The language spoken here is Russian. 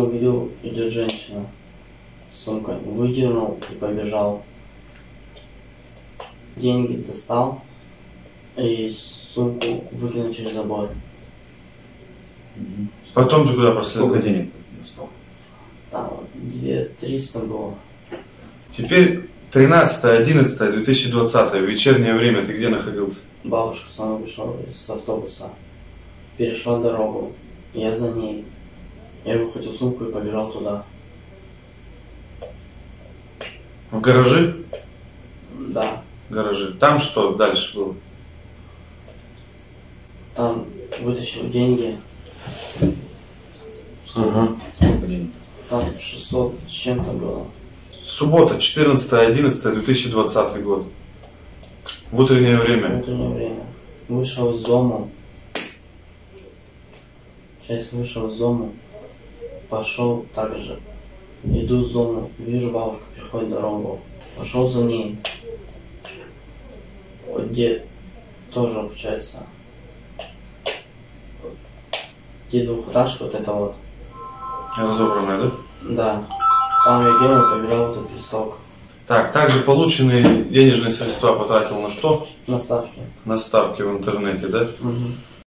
Увидел, идет женщина с сумкой. Выдернул и побежал. Деньги достал и сумку выкинул через забор. Потом ты куда проследовал? Сколько денег ты достал? Там вот две триста было. Теперь 13-11-2020, вечернее время, ты где находился? Бабушка со мной вышла с автобуса. Перешла дорогу. Я за ней. Я выхватил сумку и побежал туда. В гаражи? Да. Гаражи. Там что дальше было? Там вытащил деньги. Денег? Там 600 с чем-то было. Суббота, 14-11-2020 год. В утреннее В время. утреннее время. Вышел из дома. Часть вышел из дома. Пошел так же. Иду из дома. Вижу бабушка переходит дорогу. Пошел за ней. Вот дед тоже получается. Где двухэтажка вот это вот. Разобранная, да? Да. Там я делал, побежал вот этот лесок. Так, также полученные денежные средства потратил на что? На ставке. На ставки в интернете, да? Мгм.